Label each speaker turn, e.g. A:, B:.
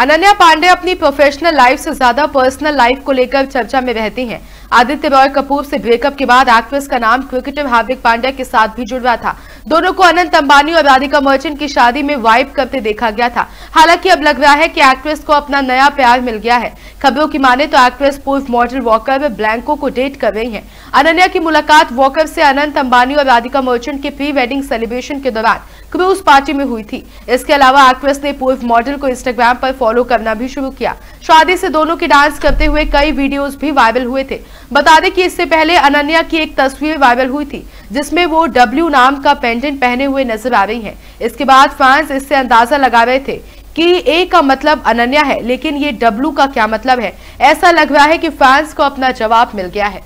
A: अनन्या पांडे अपनी professional life से ज़्यादा पर्सनल लाइफ को लेकर चर्चा में रहती हैं। आदित्य रॉय कपूर से ब्रेकअप के बाद एक्ट्रेस का नाम क्रिकेटर हार्दिक पांड्या के साथ भी जुड़ था। दोनों को अनंत अंबानी और राधिका मर्चेंट की शादी में वाइप करते देखा गया था। हालाँकि अब लग रहा है कि एक्ट्रेस को अपना नया प्यार मिल गया है। खबरों की माने तो एक्ट्रेस पूर्व मॉडल वॉकर में ब्लैंको को डेट कर रही है। अनन्या की मुलाकात वॉकर से अनंत अंबानी और राधिका मर्चेंट के प्री वेडिंग सेलिब्रेशन के दौरान क्रूज पार्टी में हुई थी। इसके अलावा एक्ट्रेस ने पूर्व मॉडल को इंस्टाग्राम पर फॉलो करना भी शुरू किया। शादी से दोनों के डांस करते हुए कई वीडियोस भी वायरल हुए थे। बता दें कि इससे पहले अनन्या की एक तस्वीर वायरल हुई थी, जिसमें वो डब्ल्यू नाम का पेंडेंट पहने हुए नज़र आ रही हैं। इसके बाद फैंस इससे अंदाज़ा लगा रहे थे कि ए का मतलब अनन्या है, लेकिन ये डब्ल्यू का क्या मतलब है? ऐसा लग रहा है कि फैंस को अपना जवाब मिल गया है।